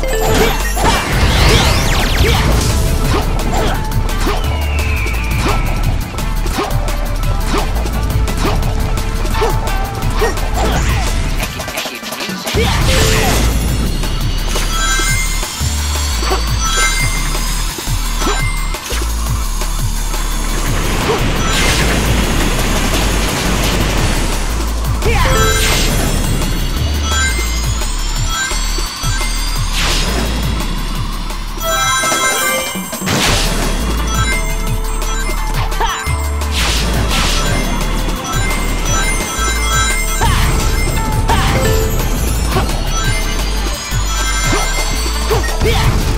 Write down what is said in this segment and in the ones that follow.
Oh! Yeah!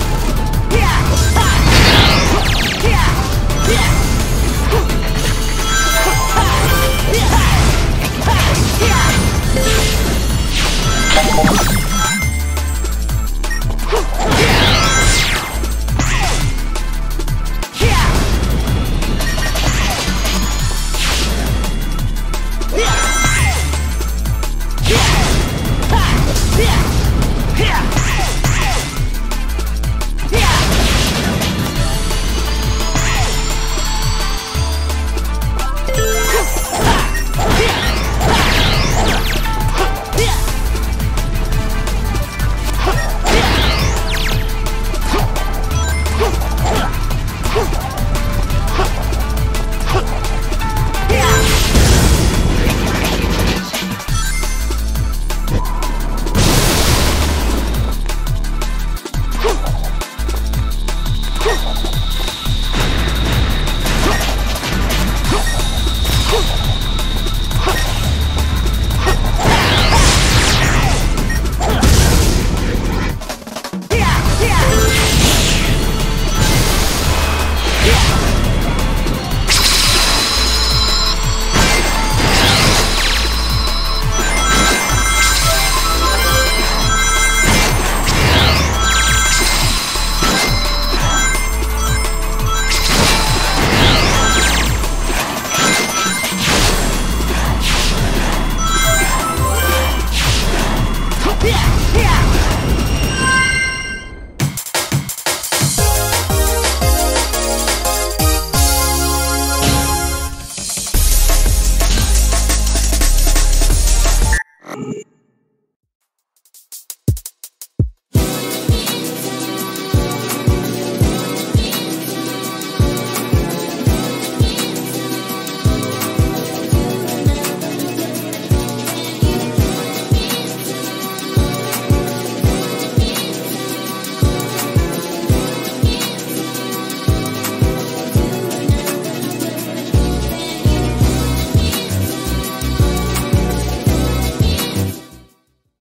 は。